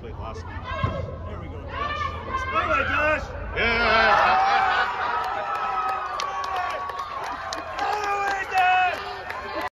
played last week. There we go, Josh. All right, Josh.